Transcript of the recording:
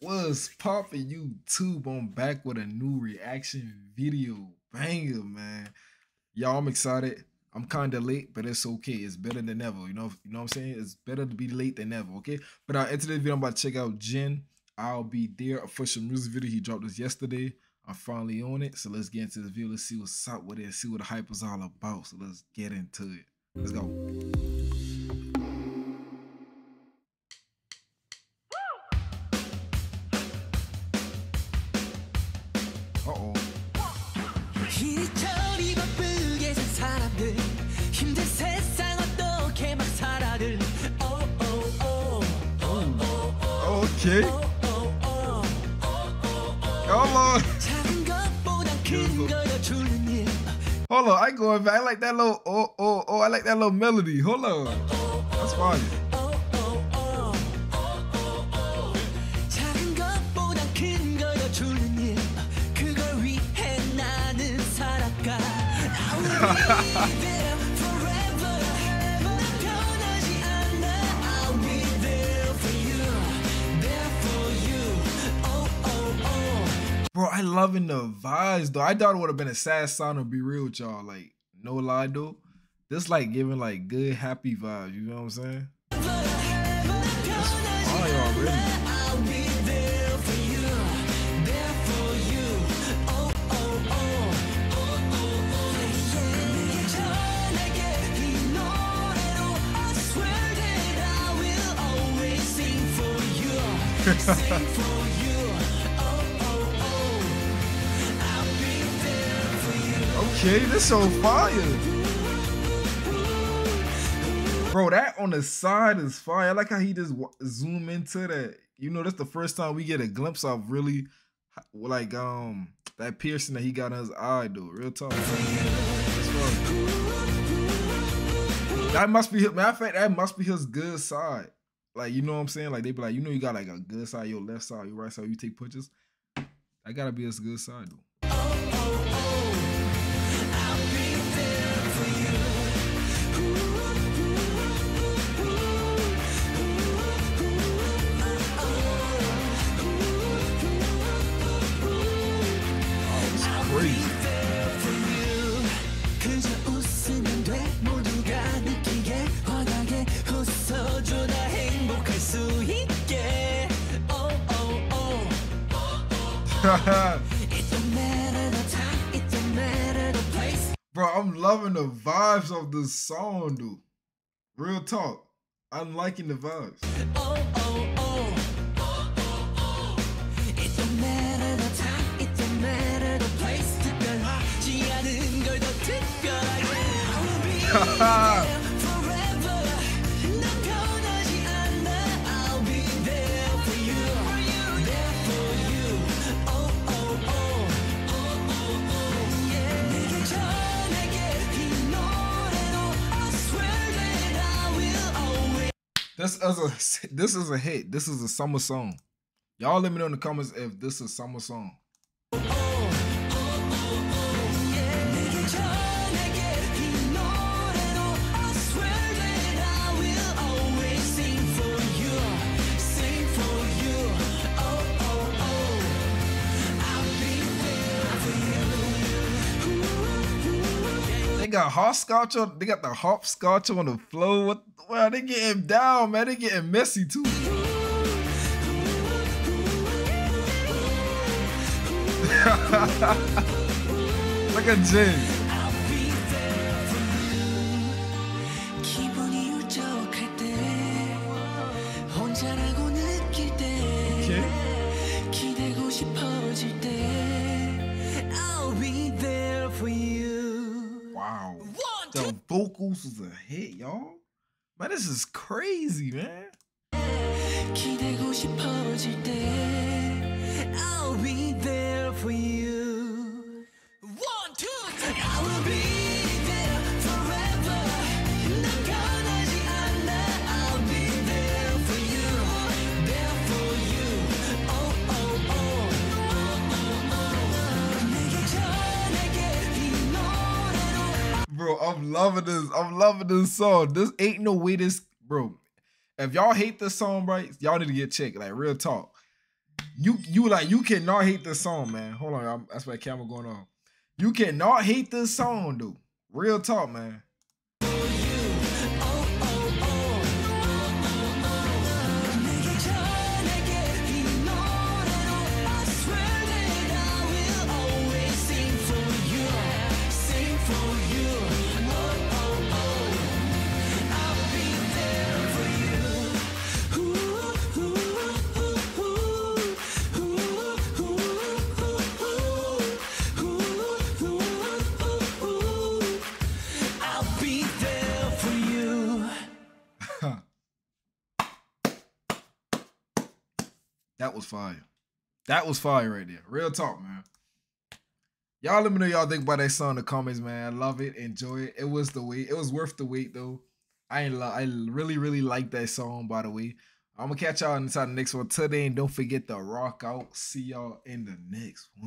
What's poppin' YouTube? I'm back with a new reaction video banger, man. Y'all, I'm excited. I'm kind of late, but it's okay. It's better than ever. You know, you know what I'm saying? It's better to be late than never. Okay. But uh, into this video, I'm about to check out Jin. I'll be there. Official music video. He dropped this yesterday. I'm finally on it. So let's get into the video. Let's see what's up with it. See what the hype is all about. So let's get into it. Let's go. Okay. Hold on. Hold on, I go back. I like that little oh oh oh. I like that little melody. Hold on, that's fine. Ha ha ha. I loving the vibes though. I thought it would have been a sad song to be real with y'all. Like, no lie though. This like giving like good happy vibes. You know what I'm saying? Okay, this is so fire. Bro, that on the side is fire. I like how he just zoom into that. You know, that's the first time we get a glimpse of really like um that piercing that he got in his eye, though. Real talk. That must be matter of fact, that must be his good side. Like, you know what I'm saying? Like they be like, you know, you got like a good side, your left side, your right side, you take pictures. That gotta be his good side though. Bro, I'm loving the vibes of this song, dude. Real talk. I'm liking the vibes. oh, oh, oh. It don't This is a this is a hit. This is a summer song. Y'all let me know in the comments if this is a summer song. got hopscotch on. They got the hopscotch on the floor. What? Wow, they getting down, man. They getting messy too. Look at Jay. I'll be there for you 기분이 울적할 때 혼자라고 vocals was a hit, y'all. Man, this is crazy, man. I'll be there. I'm loving this. I'm loving this song. This ain't no way this, bro. If y'all hate this song, right, y'all need to get checked. Like real talk. you you like you cannot hate this song, man. Hold on, y'all. that's my camera going on. You cannot hate this song, though. Real talk, man. That was fire. That was fire right there. Real talk, man. Y'all let me know y'all think about that song in the comments, man. I love it. Enjoy it. It was the wait. It was worth the wait though. I I really, really like that song, by the way. I'm gonna catch y'all inside the next one. Till then, don't forget to rock out. See y'all in the next one.